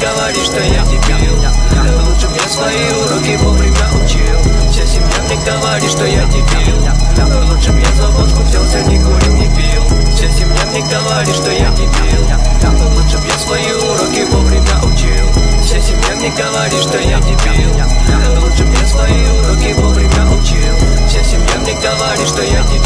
говори, что я дебил Лучше мне свои уроки вовремя учил. Вся семья мне говорит, что я дебил Лучше мне за водку взялся, не курил, не пил. Вся семья мне говорит, что я дебил Лучше мне свои уроки вовремя учил. Вся семья мне говорит, что я дебил Лучше мне свои уроки вовремя учил. Вся семья мне говорит, что я дебил